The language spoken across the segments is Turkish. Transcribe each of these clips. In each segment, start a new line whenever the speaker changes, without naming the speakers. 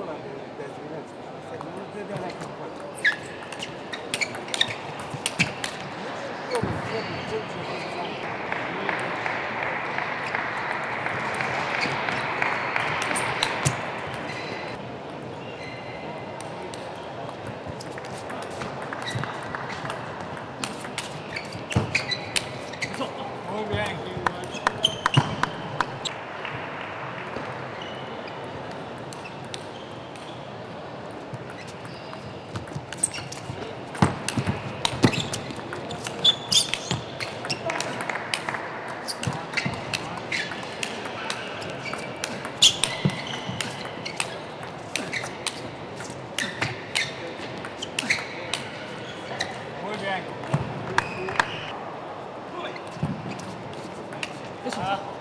Thank you. よいしょ。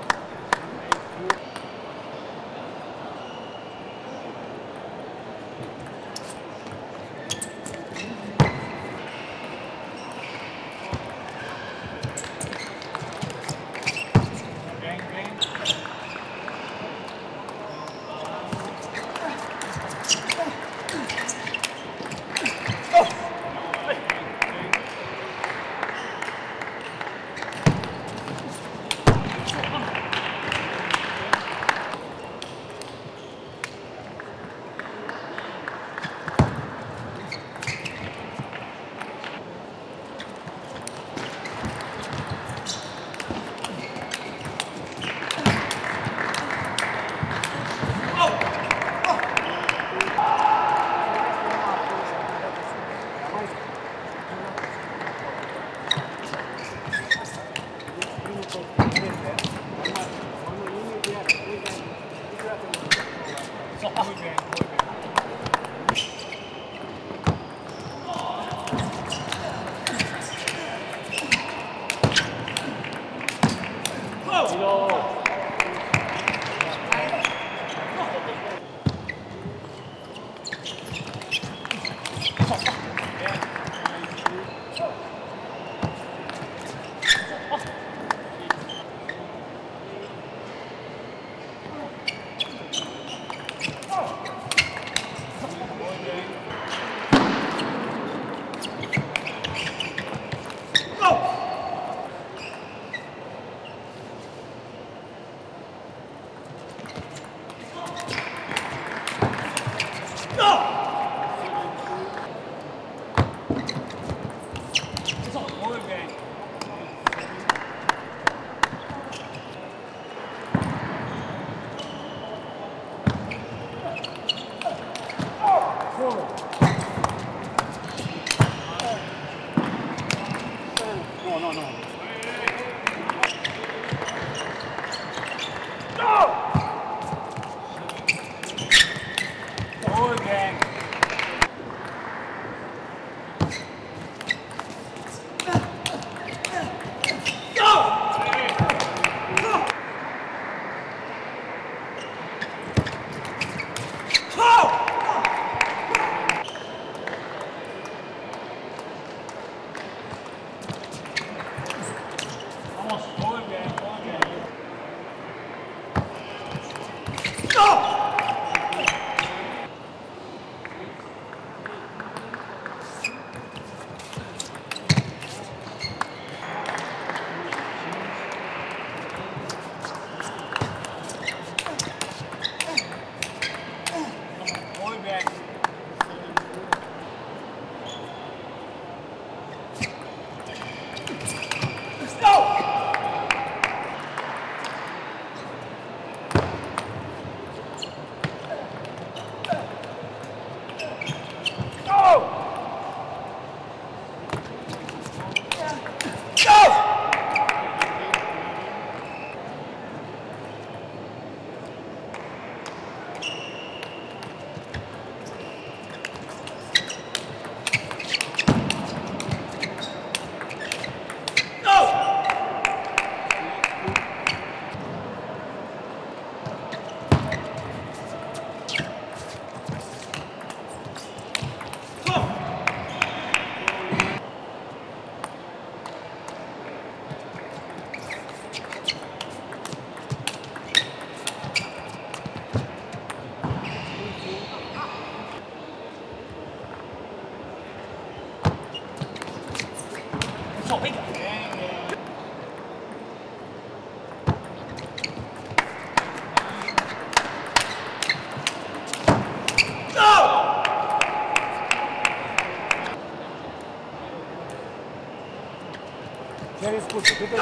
Very good.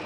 Make.